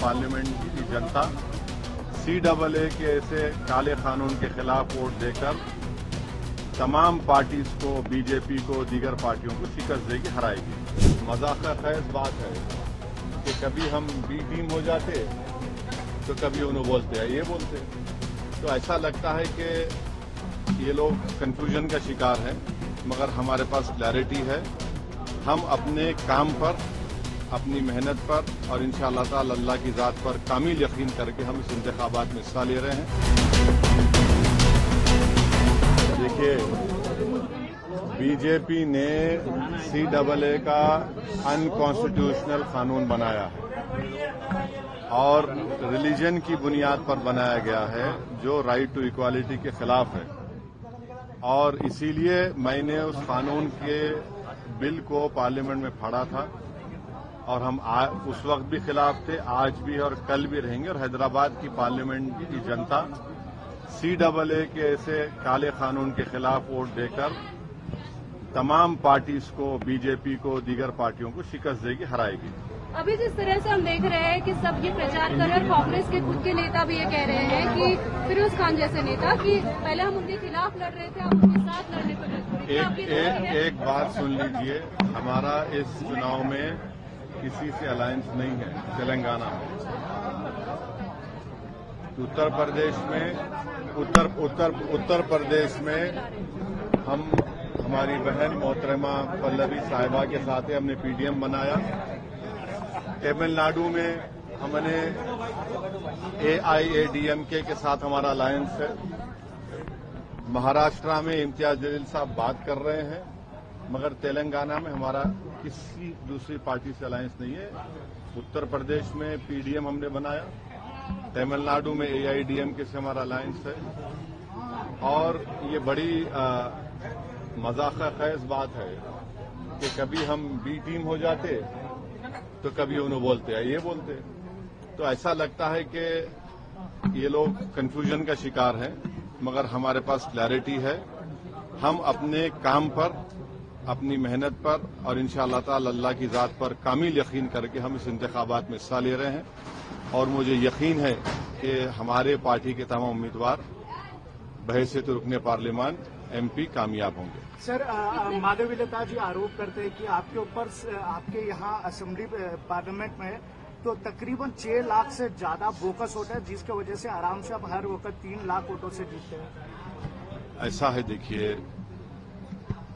Parliament की जनता C double A के ऐसे काले कानून के खिलाफ वोट देकर तमाम पार्टीज़ को बीजेपी को, दीगर पार्टियों को शिकस्त देगी हराएगी। मज़ाक खैज बात है कि कभी हम बी टीम हो जाते तो कभी उन्हें बोलते हैं, ये बोलते तो ऐसा लगता है कि ये लोग कंफ्यूजन का शिकार हैं, मगर हमारे पास क्लैरिटी है। हम अपने काम पर अपनी मेहनत पर और इन अल्लाह की ज़ात पर कामिल यकीन करके हम इस इंतबात में हिस्सा ले रहे हैं। देखिए, बीजेपी ने सी डबल ए का अनकॉन्स्टिट्यूशनल कानून बनाया है और रिलीजन की बुनियाद पर बनाया गया है, जो राइट टू इक्वालिटी के खिलाफ है। और इसीलिए मैंने उस कानून के बिल को पार्लियामेंट में फाड़ा था। और हम आ, उस वक्त भी खिलाफ थे आज भी और कल भी रहेंगे। और हैदराबाद की पार्लियामेंट की जनता सी डबल ए के ऐसे काले कानून के खिलाफ वोट देकर तमाम पार्टीज़ को बीजेपी को दीगर पार्टियों को शिकस्त देगी हराएगी। अभी जिस तरह से हम देख रहे हैं कि सब ये प्रचार कर रहे हैं कांग्रेस के खुद के नेता भी ये कह रहे हैं कि फिरोज खान जैसे नेता कि पहले हम उनके खिलाफ लड़ रहे थे अब उनके साथ लड़ने को एक, एक, एक बात सुन लीजिए हमारा इस चुनाव में किसी से अलायंस नहीं है, तेलंगाना में। उत्तर प्रदेश में, उत्तर उत्तर उत्तर प्रदेश में हम, हमारी बहन मोहतरमा पल्लवी साहिबा के साथ हमने पीडीएम बनाया। तमिलनाडु में हमने एआईएडीएमके के साथ हमारा अलायंस है। महाराष्ट्र में इम्तियाज़ जलील साहब बात कर रहे हैं। मगर तेलंगाना में हमारा किसी दूसरी पार्टी से अलायंस नहीं है। उत्तर प्रदेश में पीडीएम हमने बनाया। तमिलनाडु में एआईडीएमके से हमारा अलायंस है। और ये बड़ी मज़ाक खैज बात है कि कभी हम बी टीम हो जाते तो कभी उन्हें बोलते हैं ये बोलते। तो ऐसा लगता है कि ये लोग कंफ्यूजन का शिकार हैं, मगर हमारे पास क्लैरिटी है। हम अपने काम पर अपनी मेहनत पर और इन अल्लाह की ज़ात पर कामिल यकीन करके हम इस इंतबात में हिस्सा ले रहे हैं। और मुझे यकीन है कि हमारे पार्टी के तमाम उम्मीदवार बहसे तो रुकने पार्लियामान एमपी कामयाब होंगे। सर माधवी लता जी आरोप करते हैं कि आपके ऊपर आपके यहाँ असेंबली पार्लियामेंट में तो तकरीबन छह लाख से ज़्यादा बोकस होता है जिसकी वजह से आराम से आप हर वक्त तीन लाख वोटों से जीतते हैं। ऐसा है देखिए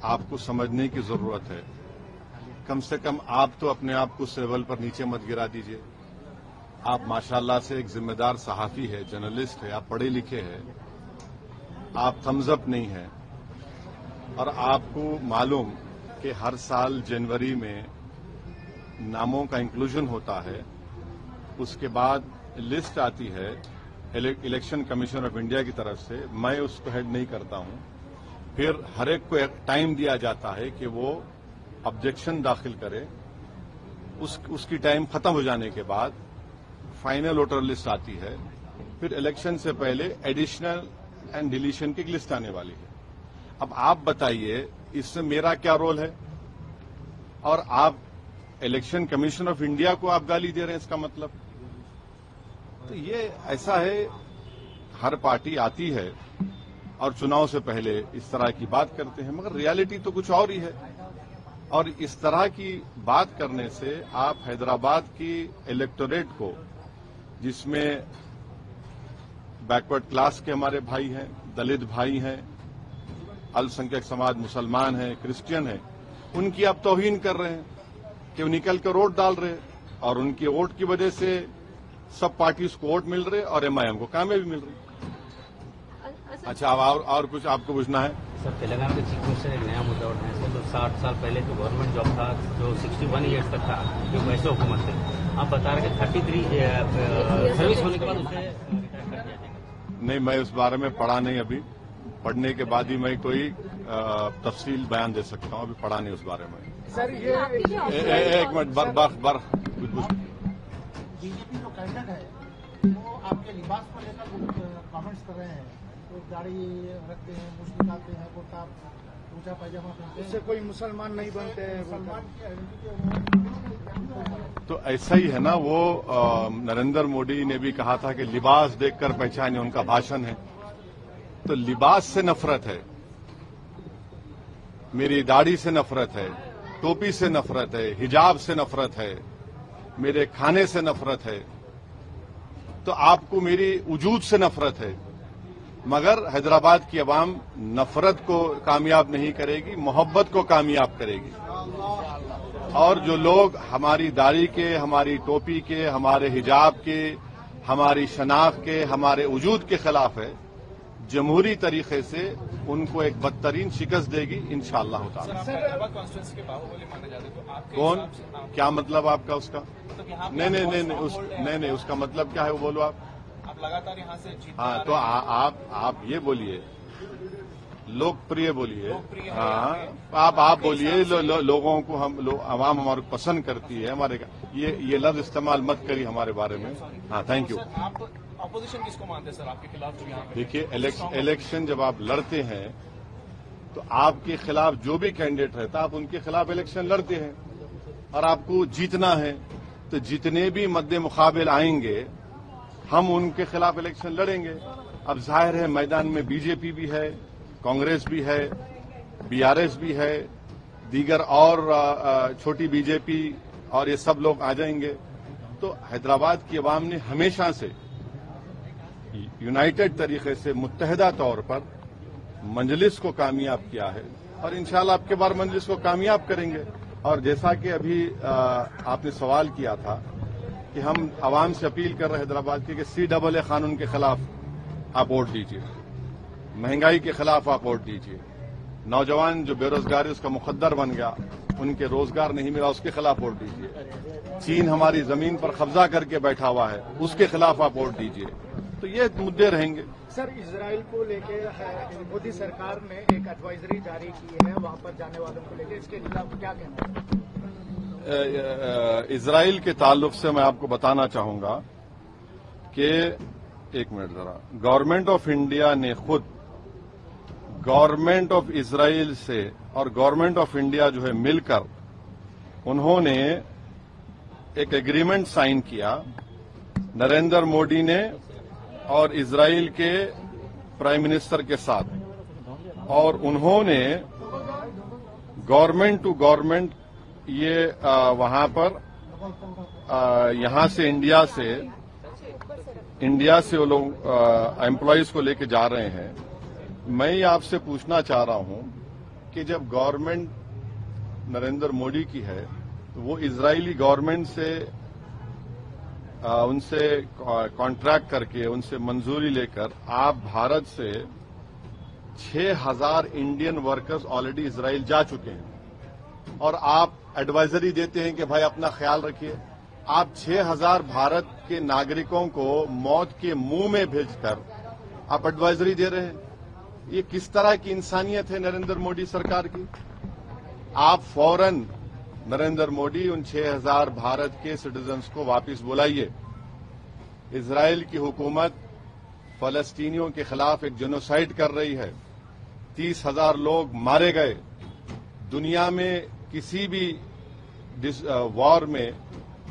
आपको समझने की ज़रूरत है। कम से कम आप तो अपने आप को लेवल पर नीचे मत गिरा दीजिए। आप माशाल्लाह से एक जिम्मेदार सहाफी है, जर्नलिस्ट है, आप पढ़े लिखे हैं। आप थम्सअप नहीं है। और आपको मालूम कि हर साल जनवरी में नामों का इंक्लूजन होता है। उसके बाद लिस्ट आती है इलेक्शन कमीशन ऑफ़ इंडिया की तरफ़ से। मैं उसको हेड नहीं करता हूँ। फिर हर एक को एक टाइम दिया जाता है कि वो ऑब्जेक्शन दाखिल करे। उस, उसकी टाइम खत्म हो जाने के बाद फाइनल वोटर लिस्ट आती है। फिर इलेक्शन से पहले एडिशनल एंड डिलीशन की लिस्ट आने वाली है। अब आप बताइए इसमें मेरा क्या रोल है? और आप इलेक्शन कमीशन ऑफ़ इंडिया को आप गाली दे रहे हैं इसका मतलब? तो ये ऐसा है हर पार्टी आती है और चुनाव से पहले इस तरह की बात करते हैं, मगर रियलिटी तो कुछ और ही है। और इस तरह की बात करने से आप हैदराबाद की इलेक्टोरेट को, जिसमें बैकवर्ड क्लास के हमारे भाई हैं, दलित भाई हैं, अल्पसंख्यक समाज मुसलमान हैं, क्रिश्चियन हैं, उनकी आप तोहीन कर रहे हैं कि वो निकल कर वोट डाल रहे और उनके वोट की वजह से सब पार्टीज़ को वोट मिल रहे और एमआईएम को कामयाबी मिल रही अच्छा अब और, और कुछ आपको पूछना है? सर तेलंगाना के चीफ मिनिस्टर एक नया मुद्दा उठाए सर तो साठ साल पहले जो गवर्नमेंट जॉब था जो सिक्सटी वन ईयर्स तक था जो वैसे हुकूमत थे आप बता रहे थर्टी थ्री सर्विस होने के बाद उसे नहीं मैं उस बारे में पढ़ा नहीं अभी। पढ़ने के बाद ही मैं कोई तफसील बयान दे सकता हूँ अभी पढ़ा नहीं उस बारे में। सर ये एक मिनट बर बर बर बीजेपी जो कैंडिडेट है वो आपके लिबास को लेकर कमेंट्स कर रहे हैं। तो गाड़ी रखते हैं हैं कुर्ता पूजा पैजामा पहनते हैं। इससे कोई मुसलमान नहीं बनते हैं मुसलमान की आइडेंटिटी तो ऐसा ही है ना वो नरेंद्र मोदी ने भी कहा था कि लिबास देखकर पहचाने उनका भाषण है। तो लिबास से नफरत है मेरी दाढ़ी से नफरत है टोपी से नफरत है हिजाब से नफरत है मेरे खाने से नफरत है। तो आपको मेरी वजूद से नफरत है। मगर हैदराबाद की आवाम नफरत को कामयाब नहीं करेगी मोहब्बत को कामयाब करेगी। और जो लोग हमारी दाढ़ी के हमारी टोपी के हमारे हिजाब के हमारी शनाख्त के हमारे वजूद के खिलाफ है जमहूरी तरीके से उनको एक बदतरीन शिकस्त देगी हैदराबाद कॉन्स्टिट्यूंसी के बाहुबली माने जाते तो कौन? क्या मतलब आपका उसका? मतलब नहीं नहीं नहीं नहीं उसका मतलब क्या है वो बोलो आप। लगातार यहाँ से जीत हाँ तो आ, आप आप ये बोलिए। लोकप्रिय बोलिए। हाँ आप आप बोलिए लो, लो, लोगों को हम लो, आवाम हमारे पसंद करती है हमारे ये ये लफ्ज इस्तेमाल मत करिए हमारे बारे में। हाँ थैंक यू आप अपोजिशन किसको मानते हैं सर आपके खिलाफ जो यहाँ देखिए इलेक्शन जब आप लड़ते हैं तो आपके खिलाफ जो भी कैंडिडेट रहता है आप उनके खिलाफ इलेक्शन लड़ते हैं। और आपको जीतना है तो जितने भी मद्दे मुकाबिल आएँगे हम उनके खिलाफ इलेक्शन लड़ेंगे। अब ज़ाहिर है, मैदान में बीजेपी भी है, कांग्रेस भी है, बीआरएस भी है, दीगर और छोटी बीजेपी और ये सब लोग आ जाएँगे। तो हैदराबाद की आवाम ने हमेशा से यूनाइटेड तरीके से मुतहदा तौर पर मंजलिस को कामयाब किया है और इंशाल्लाह आपके बार मंजलिस को कामयाब करेंगे। और जैसा कि अभी आपने सवाल किया था कि हम आवाम से अपील कर रहे हैदराबाद की कि सी डबल ए कानून के खिलाफ आप वोट दीजिए। महँगाई के खिलाफ आप वोट दीजिए। नौजवान जो बेरोजगारी, उसका मुकद्दर बन गया, उनके रोज़गार नहीं मिला, उसके खिलाफ वोट दीजिए। चीन हमारी ज़मीन पर कब्जा करके बैठा हुआ है, उसके खिलाफ आप वोट दीजिए। तो ये मुद्दे रहेंगे। सर इसराइल को लेके मोदी सरकार ने एक एडवाइजरी जारी की है, वहाँ पर जाने वालों को लेके, इसके खिलाफ क्या कहना है? इसराइल के ताल्लुक से मैं आपको बताना चाहूँगा कि, एक मिनट जरा, गवर्नमेंट ऑफ़ इंडिया ने खुद गवर्नमेंट ऑफ़ इसराइल से और गवर्नमेंट ऑफ़ इंडिया जो है मिलकर उन्होंने एक एग्रीमेंट साइन किया, नरेंद्र मोदी ने और इसराइल के प्राइम मिनिस्टर के साथ। और उन्होंने गवर्नमेंट टू गवर्नमेंट ये वहाँ पर यहाँ से इंडिया से इंडिया से वो लोग एम्प्लॉयज़ को लेके जा रहे हैं। मैं ये आपसे पूछना चाह रहा हूँ कि जब गवर्नमेंट नरेंद्र मोदी की है तो वो इजरायली गवर्नमेंट से आ, उनसे कॉन्ट्रैक्ट करके उनसे मंजूरी लेकर आप भारत से 6000 इंडियन वर्कर्स ऑलरेडी इसराइल जा चुके हैं। और आप एडवाइजरी देते हैं कि भाई अपना ख्याल रखिए। आप 6000 भारत के नागरिकों को मौत के मुँह में भेजकर आप एडवाइजरी दे रहे हैं। ये किस तरह की इंसानियत है नरेंद्र मोदी सरकार की? आप फ़ौरन नरेंद्र मोदी उन 6000 भारत के सिटीजन्स को वापस बुलाइए। इसराइल की हुकूमत फलस्तीनियों के खिलाफ एक जेनोसाइड कर रही है। तीस हज़ार लोग मारे गए। दुनिया में किसी भी वॉर में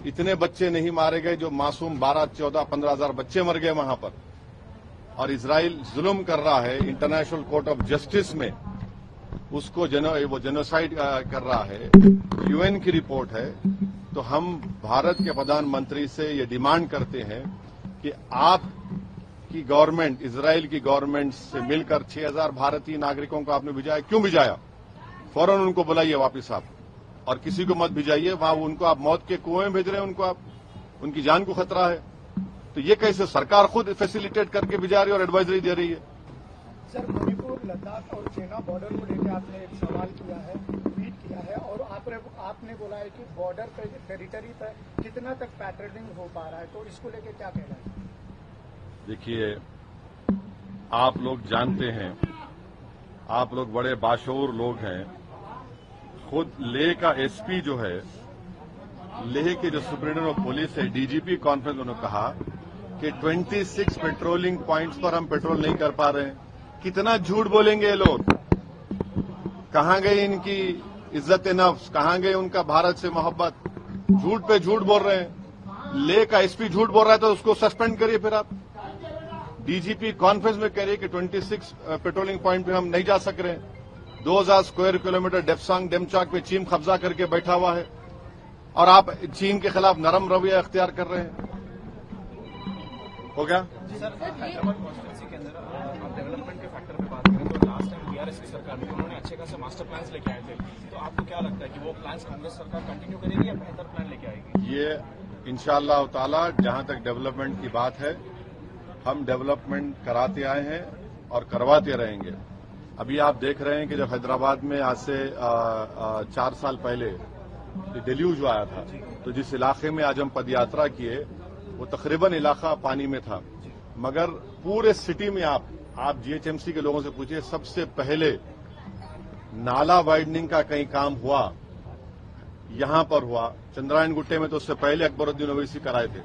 इतने बच्चे नहीं मारे गए जो मासूम बारह चौदह पंद्रह हज़ार बच्चे मर गए वहाँ पर। और इसराइल जुल्म कर रहा है इंटरनेशनल कोर्ट ऑफ़ जस्टिस में। उसको जनो, वो जेनोसाइड कर रहा है। यूएन की रिपोर्ट है। तो हम भारत के प्रधानमंत्री से ये डिमांड करते हैं कि आप की गवर्नमेंट इसराइल की गवर्नमेंट से मिलकर 6000 भारतीय नागरिकों को आपने भिजाया क्यों भिजाया फ़ौरन उनको बुलाइए वापस आप। और किसी को मत भिजाइए वहाँ उनको आप मौत के कुएँ भेज रहे हैं उनको आप उनकी जान को खतरा है। तो ये कैसे सरकार खुद फैसिलिटेट करके भिजा रही है और एडवाइजरी दे रही है? सर मणिपुर लद्दाख और सेना बॉर्डर को लेकर आपने एक सवाल किया है ट्वीट किया है और आपने आपने बोला है कि बॉर्डर पे टेरिटरी पर कितना तक पैट्रोलिंग हो पा रहा है तो इसको लेकर क्या कहना है? देखिए आप लोग जानते हैं आप लोग बड़े बाशूर लोग हैं खुद लेह का एसपी जो है, लेह के जो सुप्रिंटेंडेंट ऑफ़ पुलिस है डीजीपी कॉन्फ्रेंस उन्होंने कहा कि 26 पेट्रोलिंग पॉइंट्स पर हम पेट्रोल नहीं कर पा रहे हैं। कितना झूठ बोलेंगे ये लोग? कहाँ गई इनकी इज़्ज़त नफ्स? कहाँ गई उनका भारत से मोहब्बत? झूठ पे झूठ बोल रहे हैं। ले का एसपी झूठ बोल रहा है तो उसको सस्पेंड करिए फिर आप। डीजीपी कॉन्फ्रेंस में कह रही है कि 26 पेट्रोलिंग पॉइंट पे हम नहीं जा सक रहे हैं। 2000 स्क्वायर किलोमीटर डेपसांग डेमचाक पे चीन कब्जा करके बैठा हुआ है और आप चीन के खिलाफ नरम रवैया अख्तियार कर रहे हैं। हो गया? सर हैदराबाद कॉन्स्टिट्यूंसी के अंदर आप डेवलपमेंट के फैक्टर पे बात करें तो लास्ट टाइम बीआरएस की सरकार थी उन्होंने अच्छे खासे मास्टर प्लान्स लेके आए थे। तो आपको क्या लगता है कि वो प्लान्स कांग्रेस सरकार कंटिन्यू करेगी या बेहतर प्लान लेके आएगी? ये इंशाअल्लाह ताला जहाँ तक डेवलपमेंट की बात है हम डेवलपमेंट कराते आए हैं और करवाते रहेंगे। अभी आप देख रहे हैं कि जब हैदराबाद में आज से चार साल पहले डेल्यू जो आया था तो जिस इलाके में आज हम पदयात्रा किए, वो तकरीबन इलाका पानी में था। मगर पूरे सिटी में आप आप जीएचएमसी के लोगों से पूछिए, सबसे पहले नाला वाइडनिंग का कहीं काम हुआ, यहाँ पर हुआ। चंद्रायन गुट्टे में तो उससे पहले अकबरुद्दीन ओवैसी कराए थे।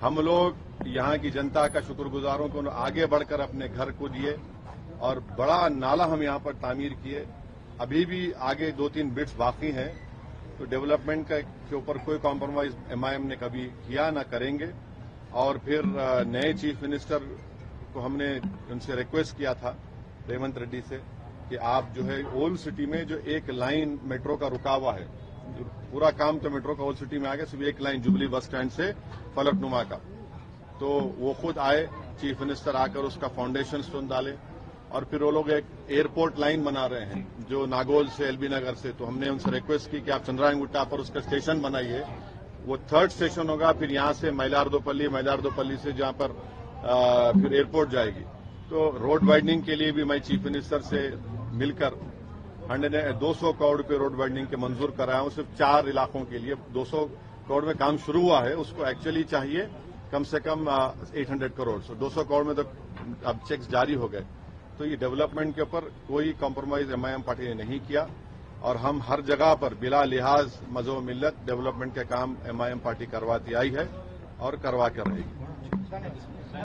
हम लोग यहाँ की जनता का शुक्रगुजारों को आगे बढ़कर अपने घर को दिए। और बड़ा नाला हम यहाँ पर तामीर किए। अभी भी आगे दो तीन बिट्स बाकी हैं। तो डेवलपमेंट के ऊपर कोई कॉम्प्रोमाइज एमआईएम ने कभी किया ना करेंगे। और फिर नए चीफ मिनिस्टर को हमने उनसे रिक्वेस्ट किया था रेवंत रेड्डी से, कि आप जो है ओल्ड सिटी में जो एक लाइन मेट्रो का रुका हुआ है पूरा काम तो मेट्रो का ओल्ड सिटी में आ गया, सिर्फ़ एक लाइन जुबली बस स्टैंड से फलकनुमा का। तो वो खुद आए चीफ मिनिस्टर आकर उसका फाउंडेशन स्टोन डाले। और फिर वो लोग एक एयरपोर्ट लाइन बना रहे हैं जो नागोल से एलबी नगर से। तो हमने उनसे रिक्वेस्ट की कि आप चंद्रायन गुट्टा पर उसका स्टेशन बनाइए। वो थर्ड स्टेशन होगा फिर यहाँ से मैलारदोपल्ली मैलारदोपल्ली से जहाँ पर आ, फिर एयरपोर्ट जाएगी। तो रोड वाइडनिंग के लिए भी मैं चीफ मिनिस्टर से मिलकर हंड्रेड दो सौ करोड़ रुपये रोड वाइडनिंग के मंजूर कराया हूँ सिर्फ़ चार इलाकों के लिए। 200 करोड़ में काम शुरू हुआ है उसको एक्चुअली चाहिए कम से कम eight hundred crore. So 200 crore में तो अब चेक्स जारी हो गए। तो ये डेवलपमेंट के ऊपर कोई कॉम्प्रोमाइज एमआईएम पार्टी ने नहीं किया। और हम हर जगह पर बिला लिहाज, मजो मिलत डेवलपमेंट के काम एमआईएम पार्टी करवाती आई है और करवा कर रहेगी।